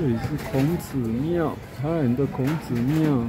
这里是孔子庙，看你的孔子庙。